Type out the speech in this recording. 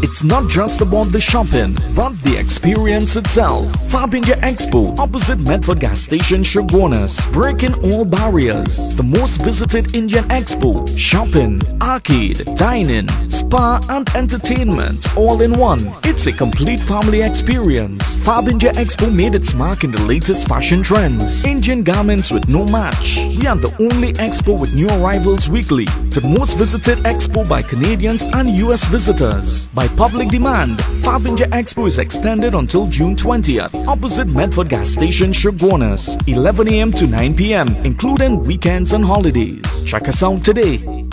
It's not just about the shopping, but the experience itself. Fab India Expo, opposite Medford Gas Station, Chaguanas, breaking all barriers. The most visited Indian Expo, shopping, arcade, dining, spa and entertainment all in one. It's a complete family experience. Fab India Expo made its mark in the latest fashion trends. Indian garments with no match. We are the only expo with new arrivals weekly. The most visited expo by Canadians and US visitors. By public demand, Fab India Expo is extended until June 20th, opposite Medford Gas Station, Chaguanas, 11 a.m. to 9 p.m., including weekends and holidays. Check us out today.